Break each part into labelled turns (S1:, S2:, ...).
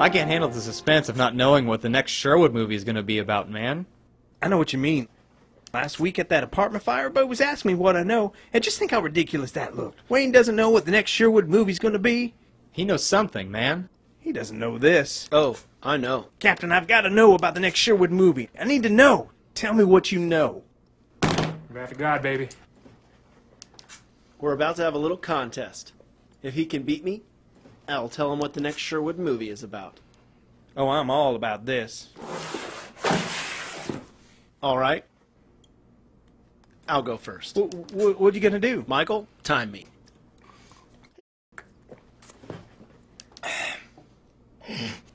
S1: I can't handle the suspense of not knowing what the next Sherwood movie is going to be about, man.
S2: I know what you mean. Last week at that apartment fire, Bud was asking me what I know, and just think how ridiculous that looked. Wayne doesn't know what the next Sherwood movie's gonna be.
S1: He knows something, man.
S2: He doesn't know this.
S3: Oh, I know.
S2: Captain, I've got to know about the next Sherwood movie. I need to know. Tell me what you know.
S4: Wrath of God, baby.
S3: We're about to have a little contest. If he can beat me, I'll tell him what the next Sherwood movie is about.
S2: Oh, I'm all about this.
S3: All right. I'll go first.
S2: What, what, what you gonna do?
S3: Michael, time me.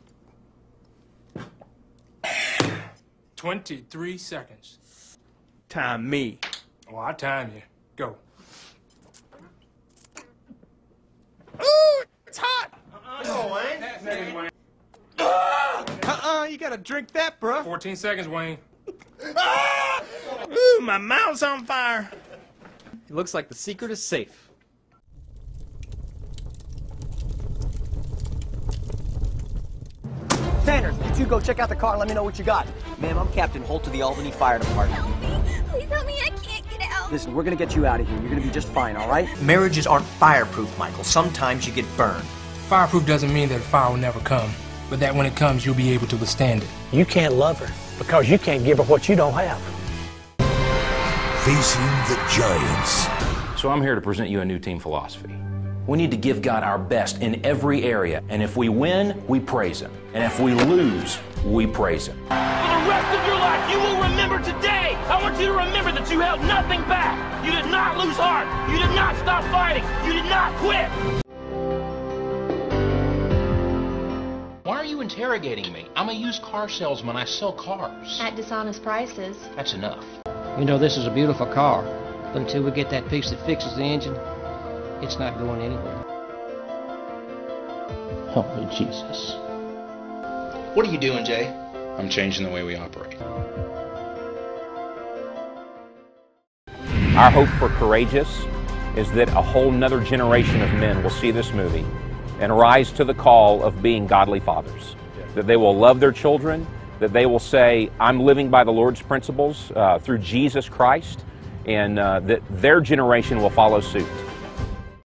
S4: Twenty-three seconds.
S2: Time me.
S4: Oh, I time you. Go.
S2: Ooh, it's hot. Uh-uh, uh-uh, you gotta drink that, bruh.
S4: Fourteen seconds, Wayne. ah!
S2: Ooh, my mouth's on fire.
S1: It looks like the secret is safe.
S5: Sanders, did you go check out the car and let me know what you got? Ma'am, I'm Captain Holt of the Albany Fire Department.
S6: Help me. Please help me. I can't get out.
S5: Listen, we're gonna get you out of here. You're gonna be just fine, all right?
S7: Marriages aren't fireproof, Michael. Sometimes you get burned.
S4: Fireproof doesn't mean that a fire will never come, but that when it comes, you'll be able to withstand it.
S8: You can't love her because you can't give her what you don't have.
S9: Facing the Giants.
S10: So I'm here to present you a new team philosophy. We need to give God our best in every area, and if we win, we praise Him. And if we lose, we praise Him.
S11: For the rest of your life, you will remember today. I want you to remember that you held nothing back. You did not lose heart. You did not stop fighting. You did not quit.
S10: Why are you interrogating me? I'm a used car salesman. I sell cars.
S6: At dishonest prices.
S10: That's enough.
S12: You know, this is a beautiful car, but until we get that piece that fixes the engine, it's not going anywhere.
S8: Help me, Jesus.
S10: What are you doing, Jay? I'm changing the way we operate.
S13: Our hope for Courageous is that a whole nother generation of men will see this movie and rise to the call of being godly fathers. That they will love their children, that they will say, I'm living by the Lord's principles uh, through Jesus Christ, and uh, that their generation will follow suit.